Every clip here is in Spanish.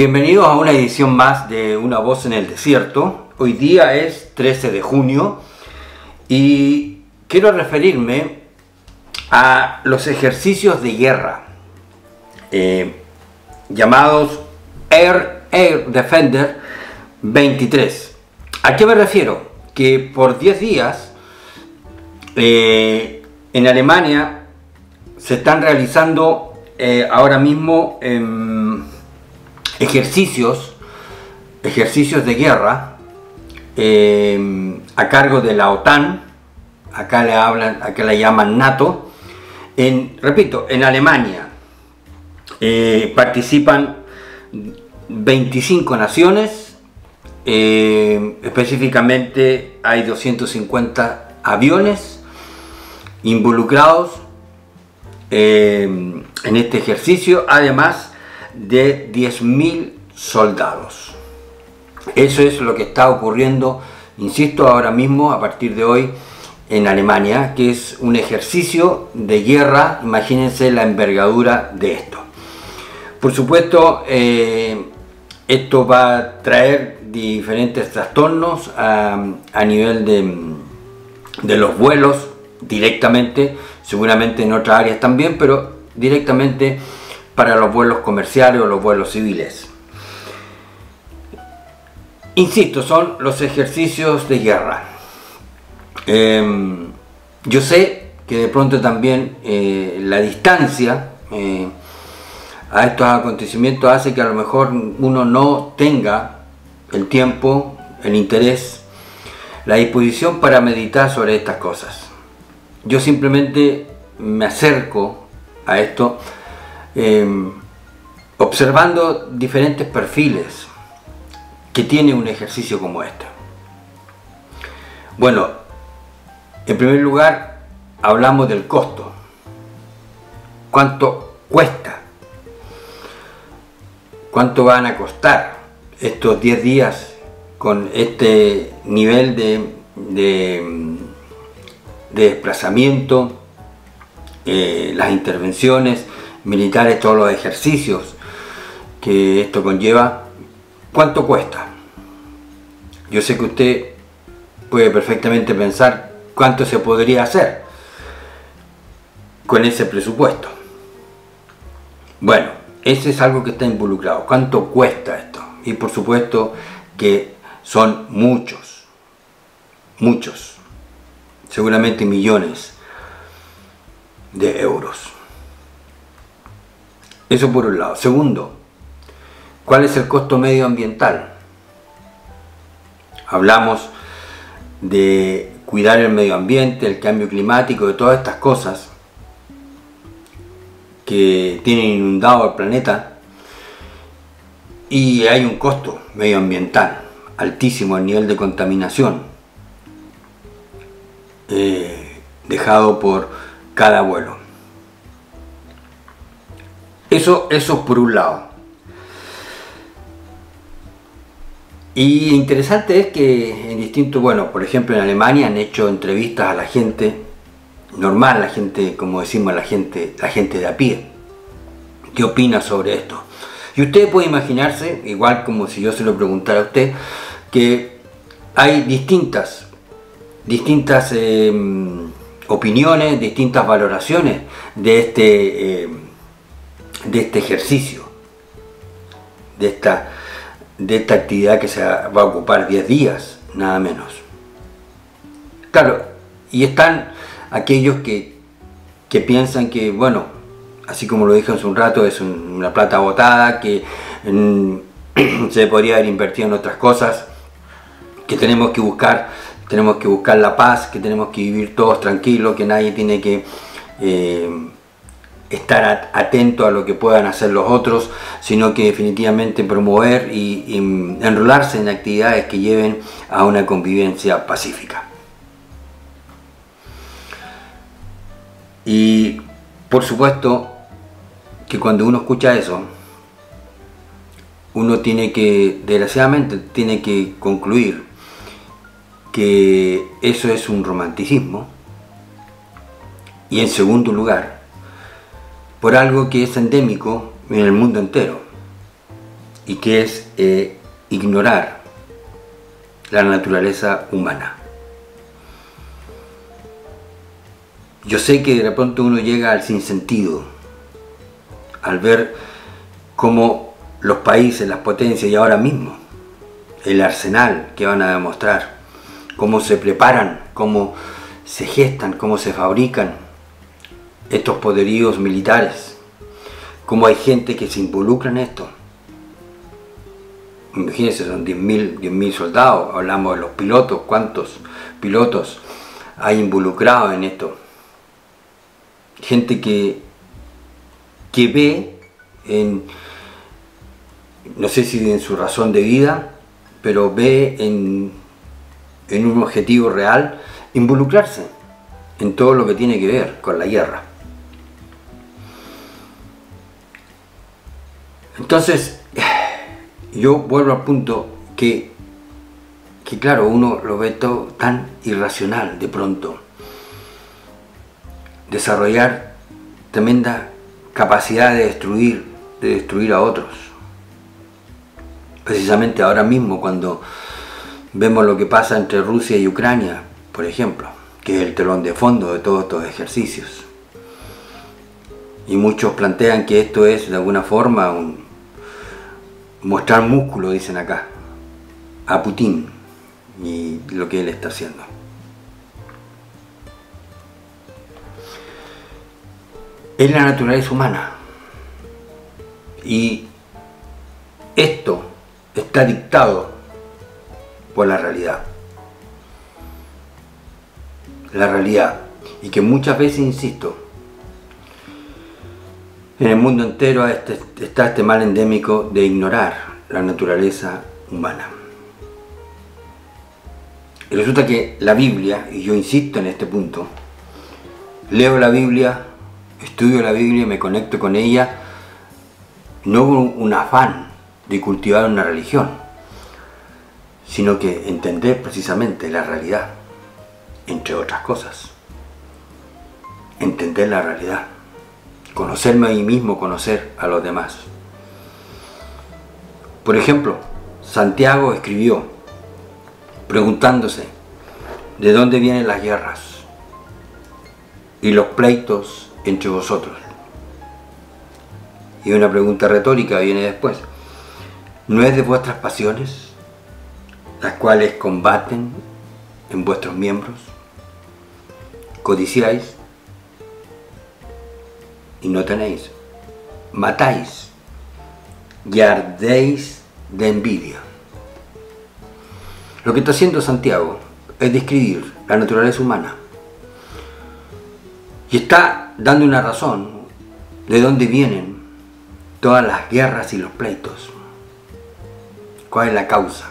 Bienvenidos a una edición más de Una voz en el desierto. Hoy día es 13 de junio y quiero referirme a los ejercicios de guerra eh, llamados Air, Air Defender 23. ¿A qué me refiero? Que por 10 días eh, en Alemania se están realizando eh, ahora mismo em, ejercicios, ejercicios de guerra em, a cargo de la OTAN, acá le hablan, acá la llaman NATO, en, repito, en Alemania eh, participan 25 naciones, eh, específicamente hay 250 aviones involucrados eh, en este ejercicio, además de 10.000 soldados. Eso es lo que está ocurriendo, insisto, ahora mismo, a partir de hoy, en Alemania, que es un ejercicio de guerra, imagínense la envergadura de esto. Por supuesto, eh, esto va a traer diferentes trastornos a, nivel de, de los vuelos directamente, seguramente en otras áreas también, pero directamente para los vuelos comerciales o los vuelos civiles. Insisto, son los ejercicios de guerra. Em, yo sé que de pronto también eh, la distancia eh, a estos acontecimientos hace que a lo mejor uno no tenga el tiempo, el interés, la disposición para meditar sobre estas cosas. Yo simplemente me acerco a esto em, observando diferentes perfiles que tiene un ejercicio como este. Bueno, en primer lugar, hablamos del costo. ¿Cuánto cuesta? ¿Cuánto van a costar estos 10 días con este nivel de, de, desplazamiento, eh, las intervenciones militares, todos los ejercicios que esto conlleva? ¿Cuánto cuesta? Yo sé que usted puede perfectamente pensar ¿Cuánto se podría hacer con ese presupuesto? Bueno, ese es algo que está involucrado. ¿Cuánto cuesta esto? Y por supuesto que son muchos, muchos, seguramente millones de euros. Eso por un lado. Segundo, ¿cuál es el costo medioambiental? Hablamos de cuidar el medio ambiente, el cambio climático, de todas estas cosas que tienen inundado el planeta y hay un costo medioambiental altísimo el nivel de contaminación eh, dejado por cada vuelo. Eso, eso por un lado. Y interesante es que en distintos, bueno, por ejemplo en Alemania han hecho entrevistas a la gente normal, la gente, como decimos, la gente, la gente de a pie. ¿Qué opina sobre esto? Y usted puede imaginarse, igual como si yo se lo preguntara a usted, que hay distintas, distintas em, opiniones, distintas valoraciones de este, em, de este ejercicio, de esta de esta actividad que se va a ocupar 10 días, nada menos. Claro, y están aquellos que, que piensan que, bueno, así como lo dije hace un rato, es una plata botada, que se podría haber invertido en otras cosas, que tenemos que buscar, tenemos que buscar la paz, que tenemos que vivir todos tranquilos, que nadie tiene que eh, estar atento a lo que puedan hacer los otros, sino que definitivamente promover y, enrolarse en actividades que lleven a una convivencia pacífica. Y por supuesto que cuando uno escucha eso, uno tiene que, desgraciadamente, tiene que concluir que eso es un romanticismo. Y en segundo lugar, por algo que es endémico en el mundo entero. y que es eh, ignorar la naturaleza humana. Yo sé que de pronto uno llega al sinsentido, al ver cómo los países, las potencias y ahora mismo el arsenal que van a demostrar, cómo se preparan, cómo se gestan, cómo se fabrican estos poderíos militares, cómo hay gente que se involucra en esto. Imagínense, son 10.000 soldados, hablamos de los pilotos, cuántos pilotos hay involucrados en esto. Gente que, que ve en, no sé si en su razón de vida, pero ve en, en un objetivo real involucrarse en todo lo que tiene que ver con la guerra. Entonces, yo vuelvo al punto que, que claro, uno lo ve todo tan irracional de pronto. Desarrollar tremenda capacidad de destruir, de destruir a otros. Precisamente ahora mismo cuando vemos lo que pasa entre Rusia y Ucrania, por ejemplo, que es el telón de fondo de todos estos ejercicios. Y muchos plantean que esto es de alguna forma un, mostrar músculo, dicen acá, a Putin y lo que él está haciendo. Es la naturaleza humana. Y esto está dictado por la realidad. La realidad. Y que muchas veces, insisto, en el mundo entero este, está este mal endémico de ignorar la naturaleza humana. Resulta que la Biblia, y yo insisto en este punto, leo la Biblia, estudio la Biblia me conecto con ella, no con un afán de cultivar una religión, sino que entender precisamente la realidad, entre otras cosas. Entender la realidad conocerme a mí mismo, conocer a los demás. Por ejemplo, Santiago escribió preguntándose de dónde vienen las guerras y los pleitos entre vosotros. Y una pregunta retórica viene después. ¿No es de vuestras pasiones las cuales combaten en vuestros miembros? ¿Codiciáis y no tenéis. Matáis y ardéis de envidia. Lo que está haciendo Santiago es describir la naturaleza humana. Y está dando una razón de dónde vienen todas las guerras y los pleitos. ¿Cuál es la causa?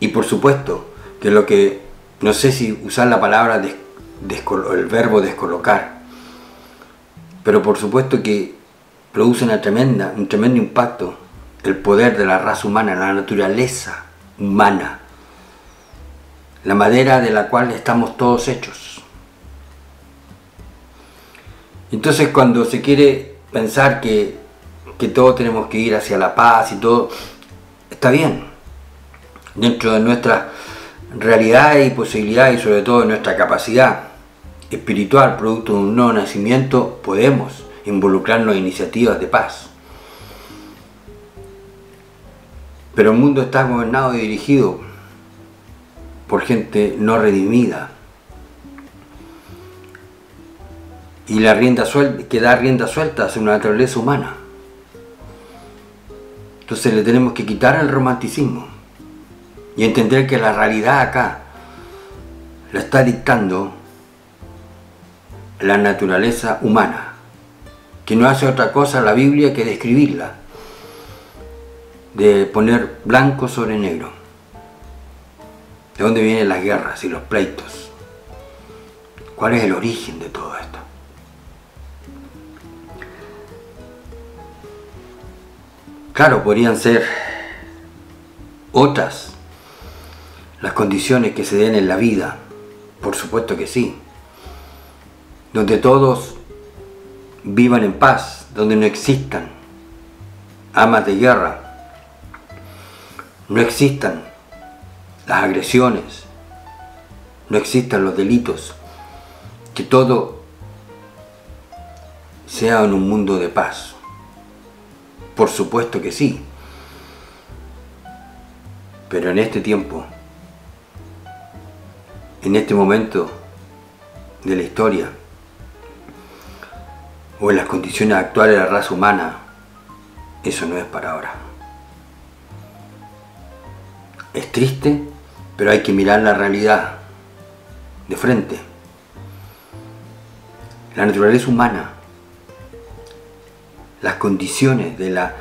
Y por supuesto que lo que, no sé si usar la palabra, el verbo descolocar, pero por supuesto que produce una tremenda, un tremendo impacto el poder de la raza humana, la naturaleza humana, la madera de la cual estamos todos hechos. Entonces cuando se quiere pensar que, que todos tenemos que ir hacia la paz y todo, está bien, dentro de nuestra realidad y posibilidad y sobre todo de nuestra capacidad espiritual producto de un nuevo nacimiento, podemos involucrarnos en iniciativas de paz. Pero el mundo está gobernado y dirigido por gente no redimida. Y la rienda suelta, que da rienda suelta a una naturaleza humana. Entonces le tenemos que quitar el romanticismo y entender que la realidad acá la está dictando la naturaleza humana, que no hace otra cosa la Biblia que describirla, de poner blanco sobre negro. ¿De dónde vienen las guerras y los pleitos? ¿Cuál es el origen de todo esto? Claro, podrían ser otras las condiciones que se den en la vida, por supuesto que sí donde todos vivan en paz, donde no existan amas de guerra, no existan las agresiones, no existan los delitos, que todo sea en un mundo de paz. Por supuesto que sí. Pero en este tiempo, en este momento de la historia, o en las condiciones actuales de la raza humana, eso no es para ahora. Es triste, pero hay que mirar la realidad de frente. La naturaleza humana, las condiciones de la,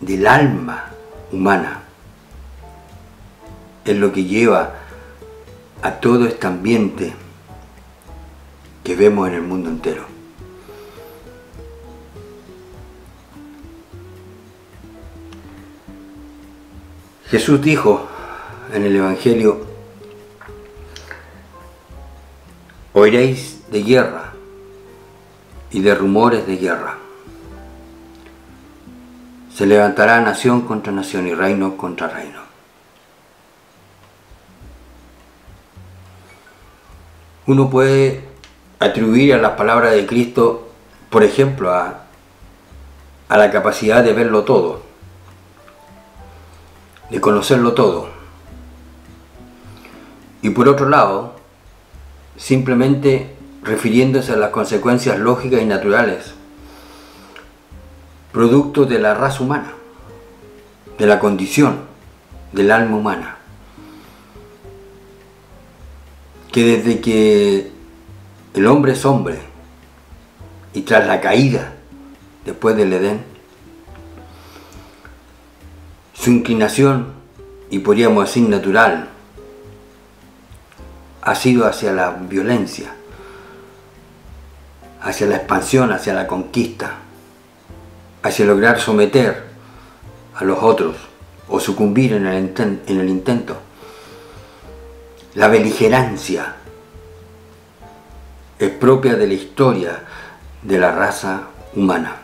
del alma humana, es lo que lleva a todo este ambiente que vemos en el mundo entero. Jesús dijo en el Evangelio, oiréis de guerra y de rumores de guerra. Se levantará nación contra nación y reino contra reino. Uno puede atribuir a las palabras de Cristo, por ejemplo, a, a la capacidad de verlo todo de conocerlo todo. Y por otro lado, simplemente refiriéndose a las consecuencias lógicas y naturales, producto de la raza humana, de la condición del alma humana, que desde que el hombre es hombre y tras la caída después del Edén, su inclinación, y podríamos decir natural, ha sido hacia la violencia, hacia la expansión, hacia la conquista, hacia lograr someter a los otros o sucumbir en el, en el intento. La beligerancia es propia de la historia de la raza humana.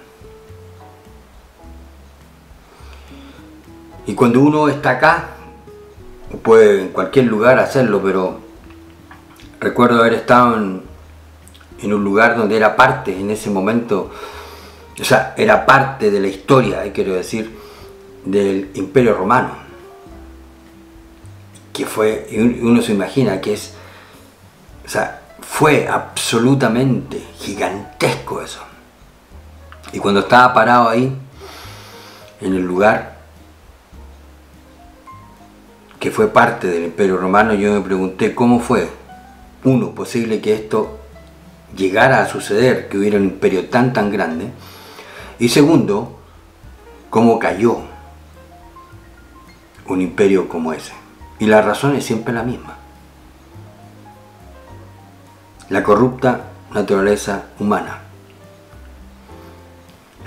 Y cuando uno está acá, puede en cualquier lugar hacerlo, pero recuerdo haber estado en, un lugar donde era parte en ese momento, o sea, era parte de la historia, quiero decir, del Imperio Romano. Que fue, uno se imagina que es, o sea, fue absolutamente gigantesco eso. Y cuando estaba parado ahí, en el lugar, que fue parte del Imperio Romano, yo me pregunté cómo fue, uno, posible que esto llegara a suceder, que hubiera un imperio tan tan grande, y segundo, cómo cayó un imperio como ese. Y la razón es siempre la misma. La corrupta naturaleza humana.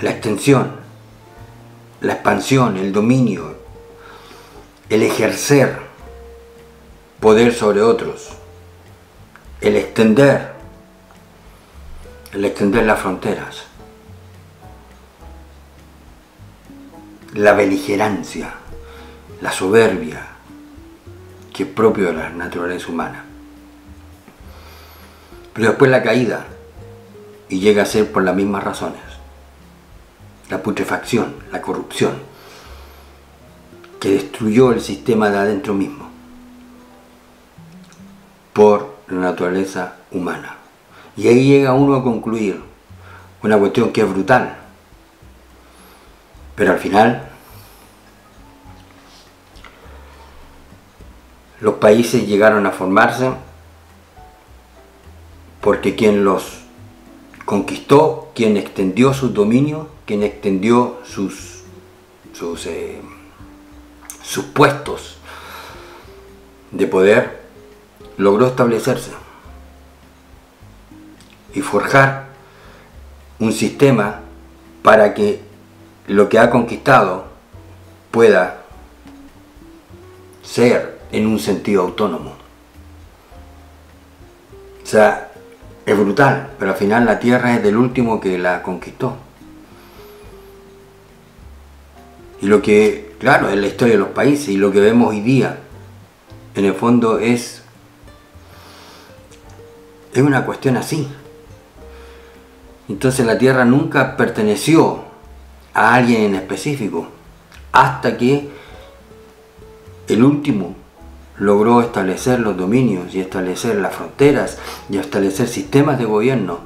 La extensión, la expansión, el dominio, el ejercer poder sobre otros, el extender, el extender las fronteras, la beligerancia, la soberbia, que es propio de la naturaleza humana. Pero después la caída, y llega a ser por las mismas razones, la putrefacción, la corrupción que destruyó el sistema de adentro mismo por la naturaleza humana. Y ahí llega uno a concluir una cuestión que es brutal, pero al final los países llegaron a formarse porque quien los conquistó, quien extendió sus dominios, quien extendió sus, eh, sus puestos de poder, logró establecerse y forjar un sistema para que lo que ha conquistado pueda ser en un sentido autónomo. O sea, es brutal, pero al final la tierra es del último que la conquistó. Y lo que, claro, es la historia de los países y lo que vemos hoy día, en el fondo es, es una cuestión así. Entonces la tierra nunca perteneció a alguien en específico, hasta que el último logró establecer los dominios y establecer las fronteras y establecer sistemas de gobierno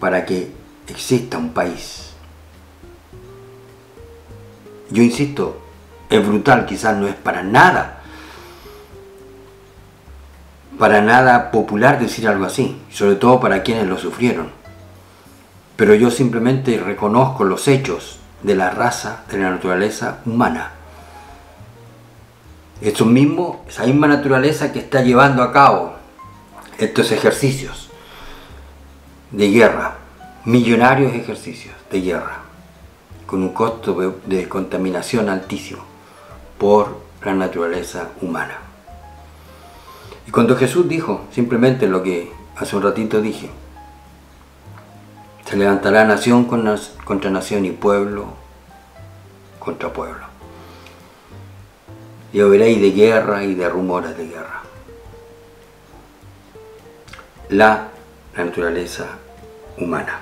para que exista un país. Yo insisto, es brutal, quizás no es para nada, para nada popular decir algo así, sobre todo para quienes lo sufrieron. Pero yo simplemente reconozco los hechos de la raza, de la naturaleza humana. Eso mismo, esa misma naturaleza que está llevando a cabo estos ejercicios de guerra, millonarios ejercicios de guerra, con un costo de contaminación altísimo por la naturaleza humana. Y cuando Jesús dijo simplemente lo que hace un ratito dije, se levantará nación contra nación y pueblo contra pueblo. Y oiréis de guerra y de rumores de guerra. La naturaleza humana.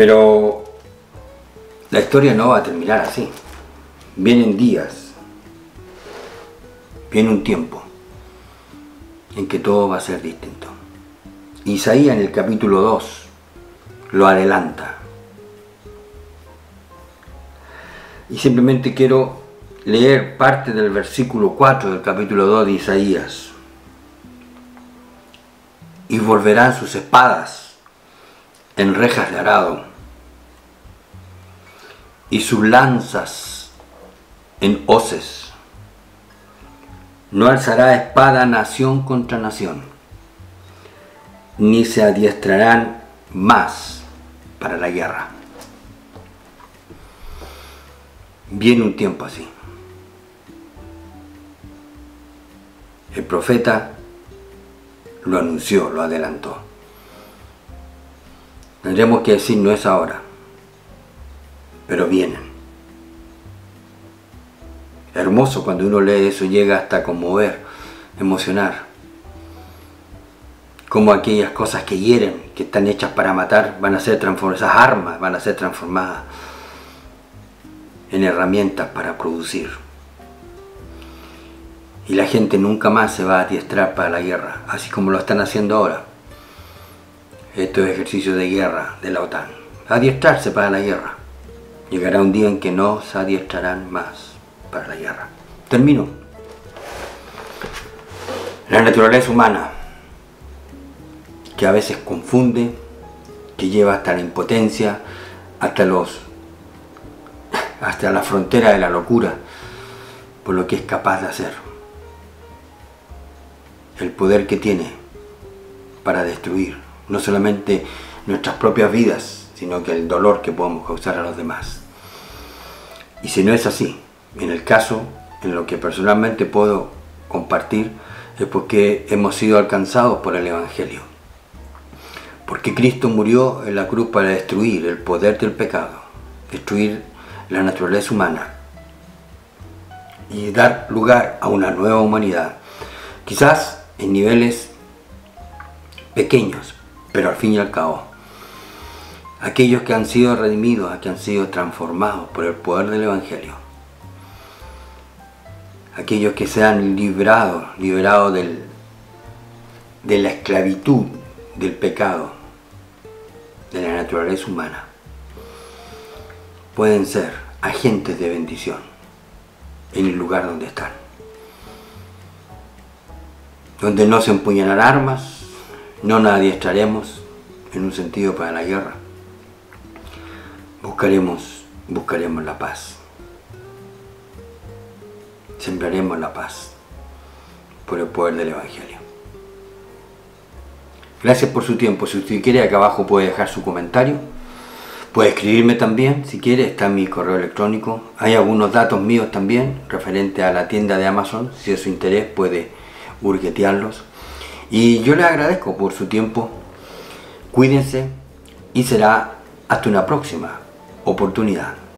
Pero la historia no va a terminar así. Vienen días, viene un tiempo en que todo va a ser distinto. Isaías en el capítulo 2 lo adelanta. Y simplemente quiero leer parte del versículo 4 del capítulo 2 de Isaías. Y volverán sus espadas en rejas de arado y sus lanzas en hoces. No alzará espada nación contra nación, ni se adiestrarán más para la guerra. Viene un tiempo así. El profeta lo anunció, lo adelantó. Tendremos que decir no es ahora, pero vienen. Hermoso cuando uno lee eso, llega hasta conmover, emocionar. Como aquellas cosas que hieren, que están hechas para matar, van a ser transformadas, esas armas van a ser transformadas en herramientas para producir. Y la gente nunca más se va a adiestrar para la guerra, así como lo están haciendo ahora. Estos ejercicios de guerra de la OTAN. Adiestrarse para la guerra. Llegará un día en que no se adiestrarán más para la guerra. Termino. La naturaleza humana, que a veces confunde, que lleva hasta la impotencia, hasta los hasta la frontera de la locura por lo que es capaz de hacer. El poder que tiene para destruir no solamente nuestras propias vidas, sino que el dolor que podemos causar a los demás. Y si no es así, en el caso en lo que personalmente puedo compartir, es porque hemos sido alcanzados por el Evangelio. Porque Cristo murió en la cruz para destruir el poder del pecado, destruir la naturaleza humana y dar lugar a una nueva humanidad, quizás en niveles pequeños, pero al fin y al cabo, aquellos que han sido redimidos, que han sido transformados por el poder del Evangelio, aquellos que se han librado, liberado del, de la esclavitud del pecado, de la naturaleza humana, pueden ser agentes de bendición en el lugar donde están. Donde no se empuñarán armas, no nos adiestraremos en un sentido para la guerra. Buscaremos, buscaremos la paz. Sembraremos la paz por el poder del Evangelio. Gracias por su tiempo. Si usted quiere, acá abajo puede dejar su comentario Puede escribirme también, si quiere, está mi correo electrónico. Hay algunos datos míos también, referente a la tienda de Amazon. Si es su interés, puede urgetearlos. Y yo le agradezco por su tiempo. Cuídense y será hasta una próxima oportunidad.